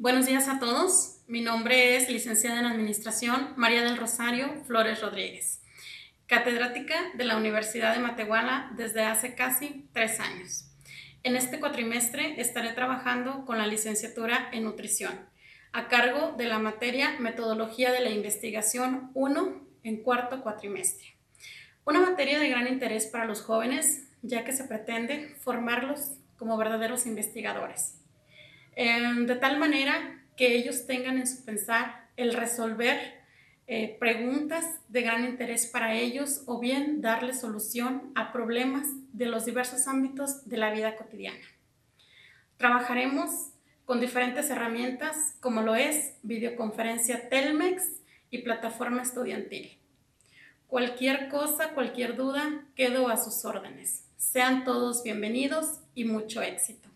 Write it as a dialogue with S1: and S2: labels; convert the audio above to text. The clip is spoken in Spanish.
S1: Buenos días a todos. Mi nombre es licenciada en Administración María del Rosario Flores Rodríguez, catedrática de la Universidad de Matehuala desde hace casi tres años. En este cuatrimestre estaré trabajando con la licenciatura en Nutrición, a cargo de la materia Metodología de la Investigación 1 en cuarto cuatrimestre. Una materia de gran interés para los jóvenes, ya que se pretende formarlos como verdaderos investigadores Em, de tal manera que ellos tengan en su pensar el resolver eh, preguntas de gran interés para ellos o bien darle solución a problemas de los diversos ámbitos de la vida cotidiana. Trabajaremos con diferentes herramientas como lo es videoconferencia Telmex y plataforma estudiantil. Cualquier cosa, cualquier duda, quedo a sus órdenes. Sean todos bienvenidos y mucho éxito.